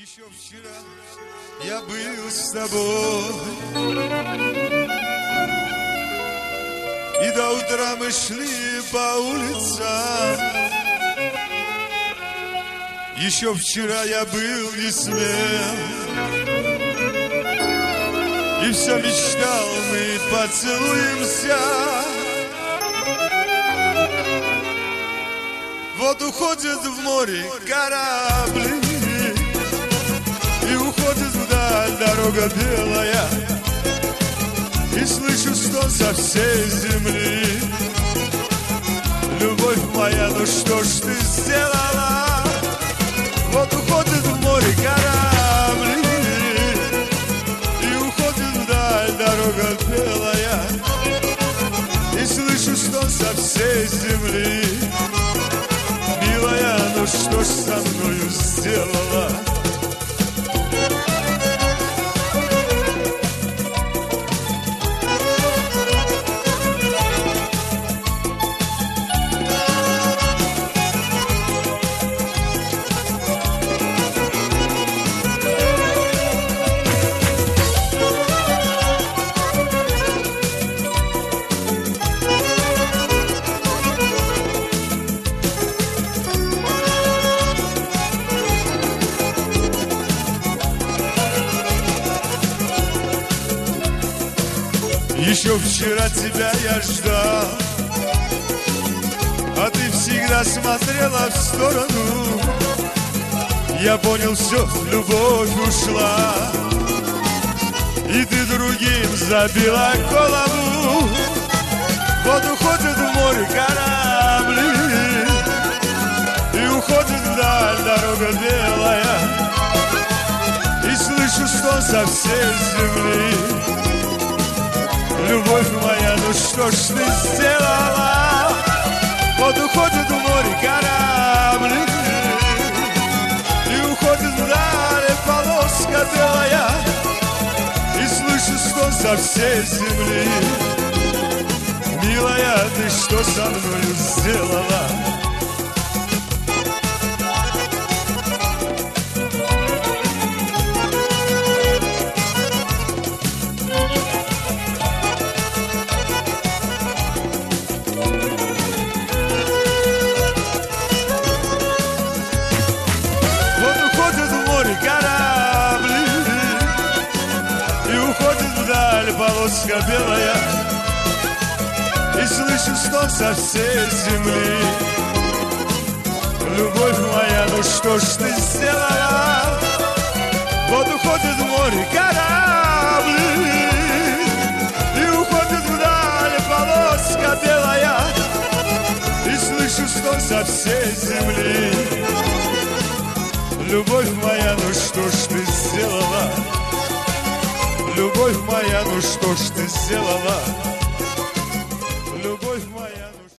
Еще вчера я был с тобой. И до утра мы шли по улицам. Еще вчера я был не смел. И все мечтал, мы поцелуемся. Вот уходит в море корабли дорога белая И слышу стон со всей земли Любовь моя, ну что ж ты сделала? Вот уходит в море корабли И уходит вдаль дорога белая И слышу стон со всей земли Милая, ну что ж со мною сделала? Еще вчера тебя я ждал. А ты всегда смотрела в сторону. Я понял, все, любовь ушла. И ты другим забила голову. Вот уходит в море корабли. И уходит вдаль дорога белая. И слышу стон со всей земли Любовь моя, ну что ж ты сделала? Вот уходит в море корабли И уходит вдаль полоска белая И слышу стон со всей земли Милая, ты что со мною сделала? Полоска белая И слышу стон со всей земли Любовь моя, ну что ж ты сделала? Вот уходит в море корабли И уходит вдаль полоска белая И слышу стон со всей земли Любовь моя, ну что ж ты сделала? Любовь моя, ну что ж ты сделала?